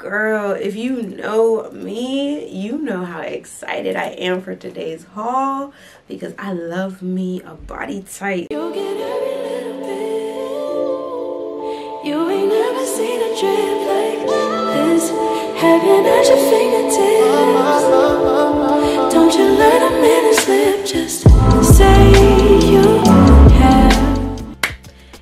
girl if you know me you know how excited i am for today's haul because i love me a body type. You get every little bit. You ain't never seen a drip like this. Heaven at your fingertips. Don't you let a minute slip. Just say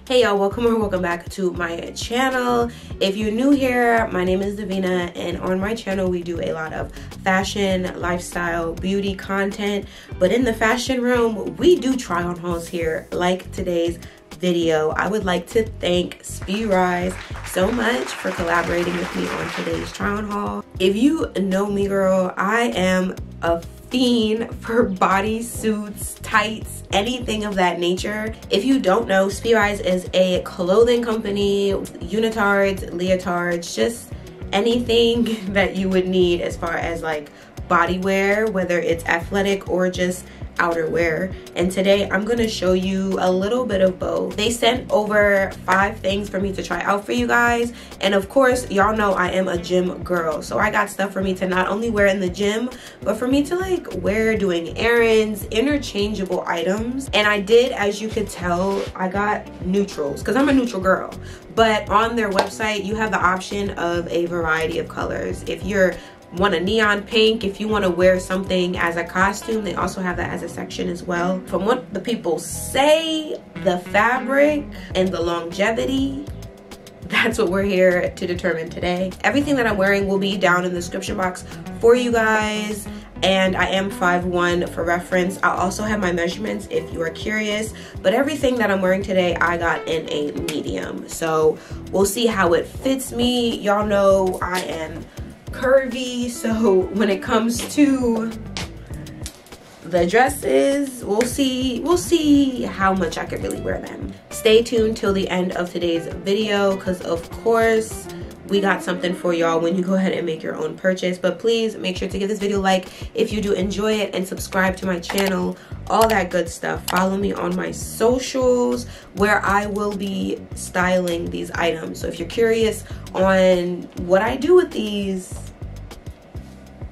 hey y'all welcome or welcome back to my channel. If you're new here my name is davina and on my channel we do a lot of fashion lifestyle beauty content. But in the fashion room we do try on hauls here like today's video. I would like to thank Speerise so much for collaborating with me on today's try on haul. If you know me girl i am a fiend for body suits, tights, anything of that nature. If you don't know, Speerise is a clothing company, unitards, leotards, just anything that you would need as far as like body wear, whether it's athletic or just outerwear and today I'm gonna show you a little bit of both. They sent over five things for me to try out for you guys. And of course y'all know I am a gym girl. So I got stuff for me to not only wear in the gym but for me to like wear doing errands, interchangeable items. And I did as you could tell I got neutrals because I'm a neutral girl. But on their website you have the option of a variety of colors. If you're want a neon pink if you want to wear something as a costume they also have that as a section as well from what the people say the fabric and the longevity that's what we're here to determine today everything that i'm wearing will be down in the description box for you guys and I am 5'1 for reference. I'll also have my measurements if you are curious, but everything that I'm wearing today, I got in a medium. So we'll see how it fits me. Y'all know I am curvy so when it comes to the dresses we'll see we'll see how much i could really wear them. Stay tuned till the end of today's video because of course we got something for y'all when you go ahead and make your own purchase. But please make sure to give this video a like if you do enjoy it and subscribe to my channel all that good stuff. Follow me on my socials where i will be styling these items. So if you're curious on what i do with these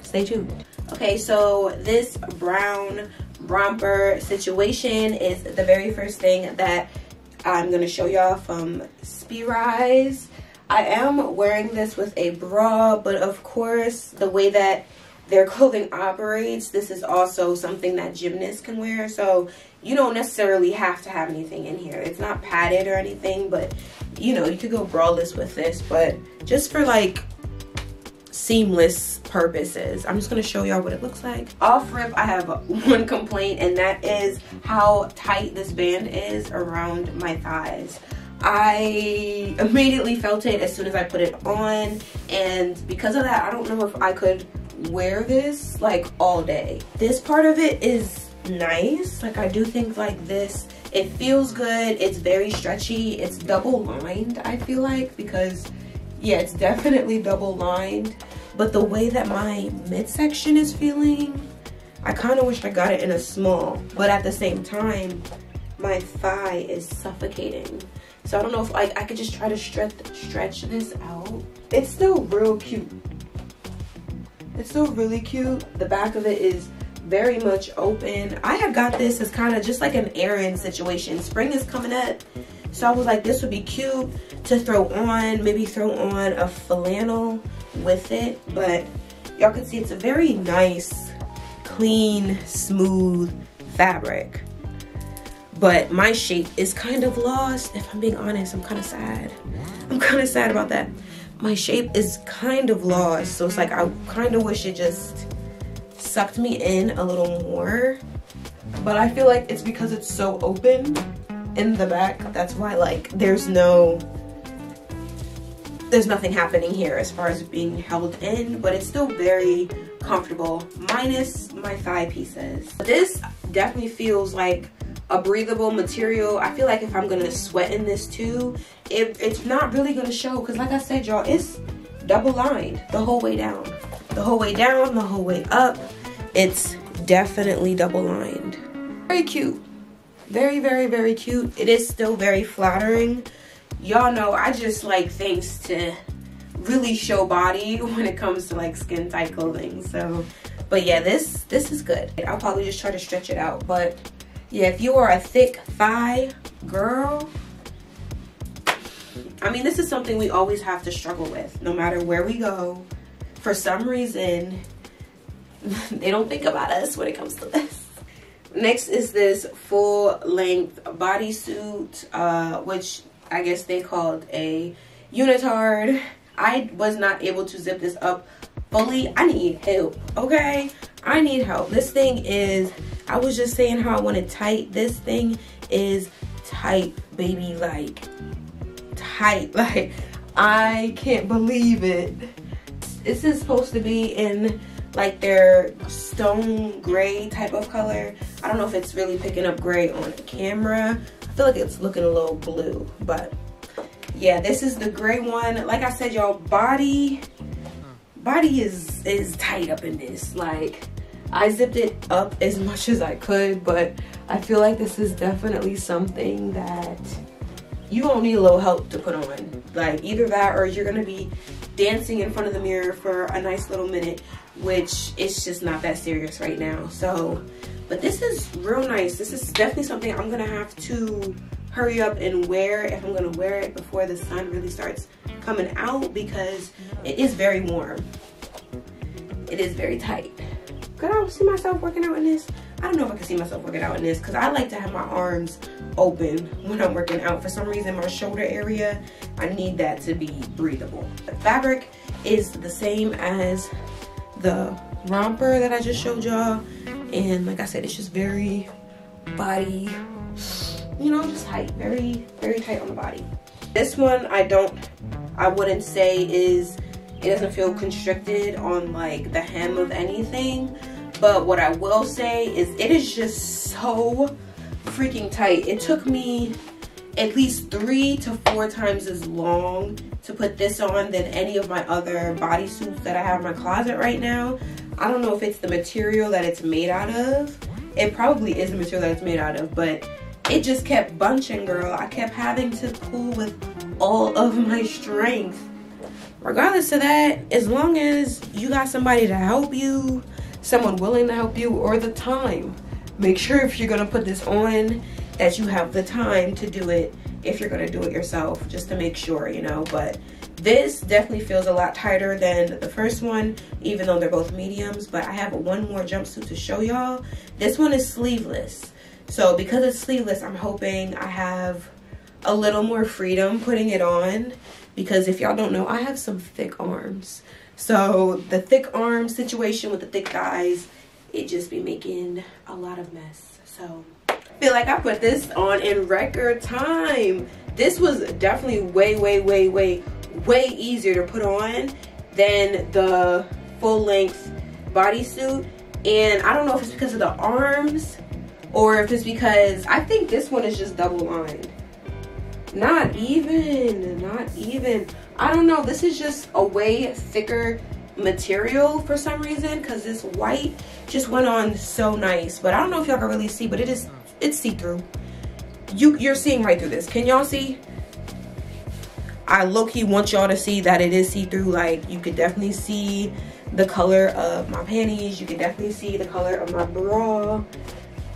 stay tuned. Okay so this brown romper situation is the very first thing that i'm to show y'all from Speerise I am wearing this with a bra, but of course, the way that their clothing operates, this is also something that gymnasts can wear. So you don't necessarily have to have anything in here. It's not padded or anything, but you know, you could go braless with this, but just for like seamless purposes. I'm just gonna show y'all what it looks like. Off rip, I have one complaint and that is how tight this band is around my thighs. I immediately felt it as soon as I put it on and because of that I don't know if I could wear this like all day. This part of it is nice. Like I do think like this. It feels good. It's very stretchy. It's double lined I feel like because yeah it's definitely double lined but the way that my midsection is feeling I kind of wish I got it in a small. But at the same time my thigh is suffocating. So I don't know if like I could just try to stretch stretch this out. It's still real cute. It's still really cute. The back of it is very much open. I have got this as kind of just like an errand situation. Spring is coming up. So I was like, this would be cute to throw on, maybe throw on a flannel with it. But y'all can see it's a very nice, clean, smooth fabric but my shape is kind of lost if i'm being honest i'm kind of sad i'm kind of sad about that my shape is kind of lost so it's like i kind of wish it just sucked me in a little more. But i feel like it's because it's so open in the back that's why like there's no there's nothing happening here as far as being held in but it's still very comfortable minus my thigh pieces. This definitely feels like a breathable material. I feel like if I'm gonna sweat in this too, it, it's not really gonna show because like I said, y'all, it's double lined the whole way down. The whole way down, the whole way up. It's definitely double lined. Very cute. Very, very, very cute. It is still very flattering. Y'all know I just like things to really show body when it comes to like skin tight clothing. So, but yeah, this this is good. I'll probably just try to stretch it out. But yeah, if you are a thick thigh girl, I mean, this is something we always have to struggle with, no matter where we go. For some reason, they don't think about us when it comes to this. Next is this full length bodysuit, uh, which I guess they called a unitard. I was not able to zip this up fully. I need help, okay? I need help. This thing is, I was just saying how I want it tight. This thing is tight, baby, like tight. Like, I can't believe it. This is supposed to be in like their stone gray type of color. I don't know if it's really picking up gray on the camera. I feel like it's looking a little blue, but yeah, this is the gray one. Like I said, y'all, body, body is, is tight up in this. Like, I zipped it up as much as I could, but I feel like this is definitely something that you won't need a little help to put on. Like, either that or you're gonna be dancing in front of the mirror for a nice little minute, which is just not that serious right now. So, but this is real nice. This is definitely something I'm gonna have to hurry up and wear if I'm gonna wear it before the sun really starts coming out because it is very warm. It is very tight. Could I see myself working out in this? I don't know if I can see myself working out in this because I like to have my arms open when I'm working out. For some reason, my shoulder area, I need that to be breathable. The fabric is the same as the romper that I just showed y'all. And like I said, it's just very body, you know, just tight, very, very tight on the body. This one, I don't, I wouldn't say is, it doesn't feel constricted on like the hem of anything but what I will say is it is just so freaking tight. It took me at least three to four times as long to put this on than any of my other bodysuits that I have in my closet right now. I don't know if it's the material that it's made out of. It probably is the material that it's made out of, but it just kept bunching, girl. I kept having to pull with all of my strength. Regardless of that, as long as you got somebody to help you, someone willing to help you or the time. Make sure if you're gonna put this on that you have the time to do it if you're gonna do it yourself, just to make sure, you know, but this definitely feels a lot tighter than the first one, even though they're both mediums, but I have one more jumpsuit to show y'all. This one is sleeveless. So because it's sleeveless, I'm hoping I have a little more freedom putting it on because if y'all don't know, I have some thick arms. So the thick arm situation with the thick thighs, it just be making a lot of mess. So I feel like I put this on in record time. This was definitely way, way, way, way, way easier to put on than the full length bodysuit. And I don't know if it's because of the arms or if it's because I think this one is just double lined. Not even, not even. I don't know. This is just a way thicker material for some reason because this white just went on so nice. But I don't know if y'all can really see, but it is, it's see-through. You, you're seeing right through this. Can y'all see? I low-key want y'all to see that it is see-through. Like, you could definitely see the color of my panties. You can definitely see the color of my bra.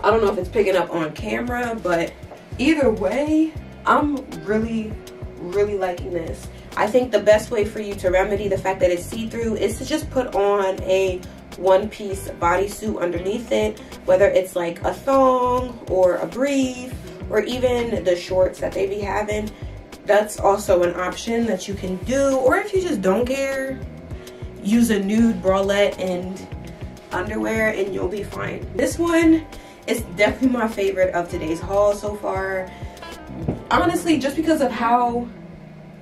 I don't know if it's picking up on camera, but either way, I'm really, really liking this. I think the best way for you to remedy the fact that it's see-through is to just put on a one-piece bodysuit underneath it, whether it's like a thong or a brief or even the shorts that they be having. That's also an option that you can do. Or if you just don't care, use a nude bralette and underwear and you'll be fine. This one is definitely my favorite of today's haul so far. Honestly, just because of how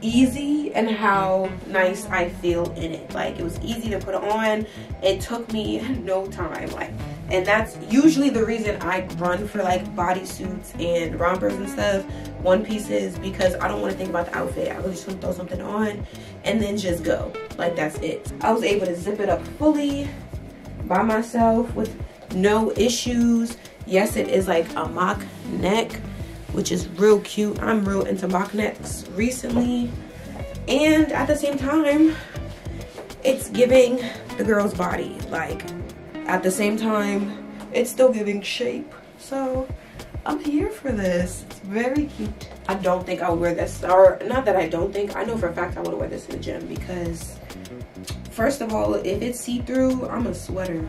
easy and how nice I feel in it. Like it was easy to put on. It took me no time. Like and that's usually the reason I run for like bodysuits and rompers and stuff, one pieces because I don't want to think about the outfit. I really just want to throw something on and then just go. Like that's it. I was able to zip it up fully by myself with no issues. Yes, it is like a mock neck which is real cute. I'm real into mock necks recently. and at the same time it's giving the girl's body like at the same time it's still giving shape. So i'm here for this. It's very cute. I don't think i would wear this. Or not that i don't think. I know for a fact i would wear this in the gym because first of all if it's see-through i'm a sweater.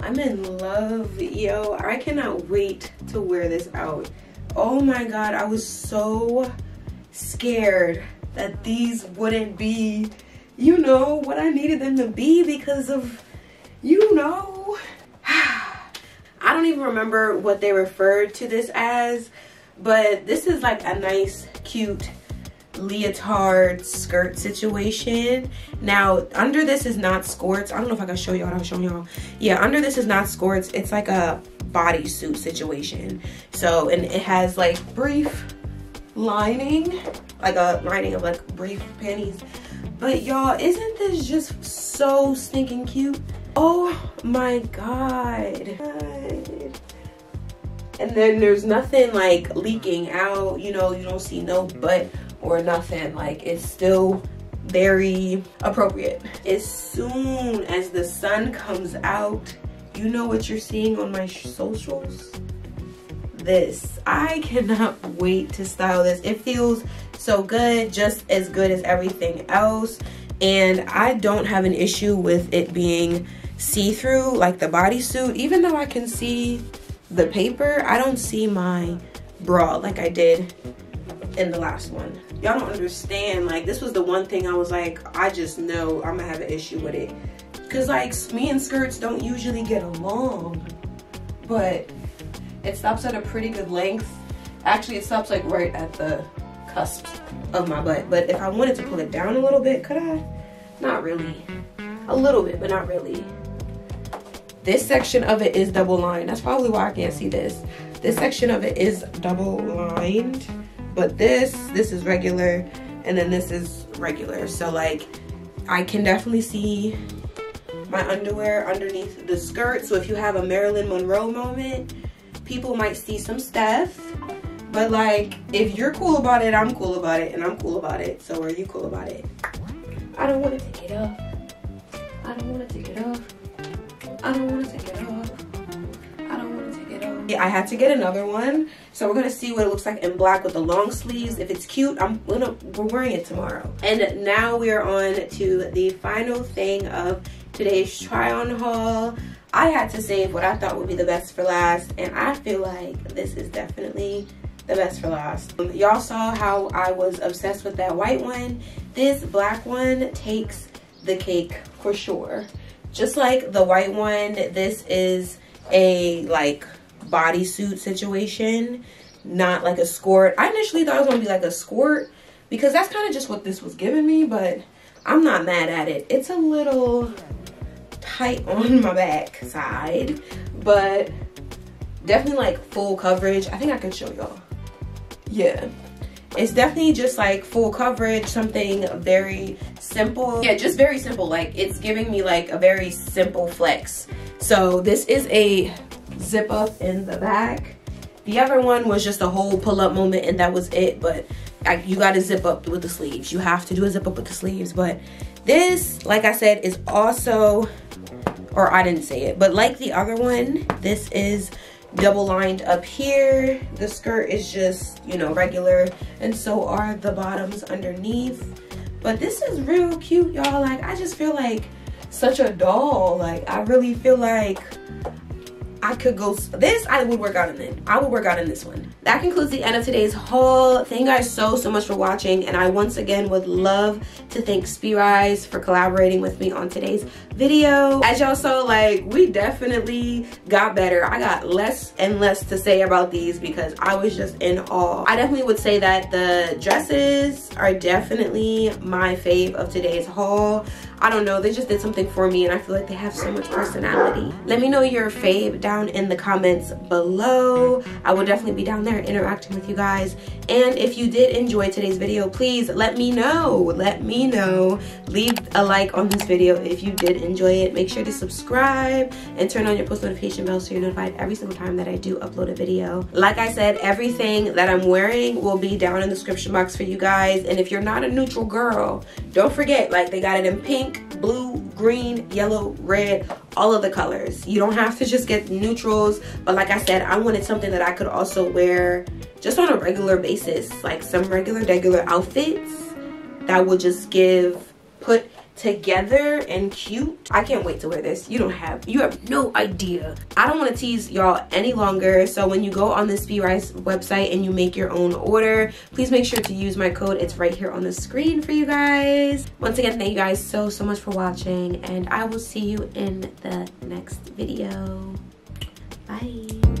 I'm in love yo. I cannot wait to wear this out oh my god i was so scared that these wouldn't be you know what i needed them to be because of you know. I don't even remember what they referred to this as but this is like a nice cute leotard skirt situation. Now under this is not skirts i don't know if i can show y'all i'm showing y'all. Yeah under this is not skirts it's like a bodysuit situation. So and it has like brief lining like a lining of like brief panties. But y'all isn't this just so stinking cute? Oh my god. And then there's nothing like leaking out. You know you don't see no butt or nothing like it's still very appropriate. As soon as the sun comes out you know what you're seeing on my socials? This. I cannot wait to style this. It feels so good just as good as everything else and i don't have an issue with it being see-through like the bodysuit. Even though i can see the paper i don't see my bra like i did in the last one y'all don't understand like this was the one thing i was like i just know i'm gonna have an issue with it. Because like me and skirts don't usually get along but it stops at a pretty good length. Actually it stops like right at the cusp of my butt. But if i wanted to pull it down a little bit could i? Not really. A little bit but not really. This section of it is double lined that's probably why i can't see this. This section of it is double lined but this this is regular and then this is regular. So like i can definitely see my underwear underneath the skirt. So if you have a marilyn monroe moment people might see some stuff. But like if you're cool about it i'm cool about it and i'm cool about it. So are you cool about it? I don't want to take it off. I don't want to take it off. I don't want to take it off. I don't want to take it off. Yeah i had to get another one so we're gonna see what it looks like in black with the long sleeves if it's cute i'm gonna we're wearing it tomorrow and now we are on to the final thing of today's try on haul I had to save what I thought would be the best for last and I feel like this is definitely the best for last. Um, Y'all saw how I was obsessed with that white one. This black one takes the cake for sure. Just like the white one, this is a like bodysuit situation, not like a skirt. I initially thought it was gonna be like a skirt because that's kind of just what this was giving me, but I'm not mad at it. It's a little tight on my back side, but definitely like full coverage. I think I can show y'all. Yeah. It's definitely just like full coverage, something very simple. Yeah, just very simple. Like it's giving me like a very simple flex. So this is a zip up in the back. The other one was just a whole pull up moment and that was it. But I, you got to zip up with the sleeves. You have to do a zip up with the sleeves. But this, like I said, is also or I didn't say it, but like the other one, this is double lined up here. The skirt is just, you know, regular, and so are the bottoms underneath. But this is real cute, y'all. Like, I just feel like such a doll. Like, I really feel like I could go, this I would work out in it. I would work out in this one. That concludes the end of today's haul. Thank you guys so, so much for watching. And I once again would love to thank Speerise for collaborating with me on today's video. As y'all saw, like, we definitely got better. I got less and less to say about these because I was just in awe. I definitely would say that the dresses are definitely my fave of today's haul. I don't know, they just did something for me and I feel like they have so much personality. Let me know your fave down in the comments below. I will definitely be down there interacting with you guys. And if you did enjoy today's video, please let me know. Let me know. Leave a like on this video if you did enjoy it. Make sure to subscribe and turn on your post notification bell so you're notified every single time that I do upload a video. Like I said, everything that I'm wearing will be down in the description box for you guys. And if you're not a neutral girl, don't forget, like they got it in pink, blue, green, yellow, red, all of the colors. You don't have to just get neutrals. But like I said, I wanted something that I could also wear just on a regular basis. Like some regular, regular outfits that would just give, put together and cute. I can't wait to wear this. You don't have, you have no idea. I don't want to tease y'all any longer. So when you go on the Speerise website and you make your own order, please make sure to use my code. It's right here on the screen for you guys. Once again, thank you guys so, so much for watching and I will see you in the next video. Bye.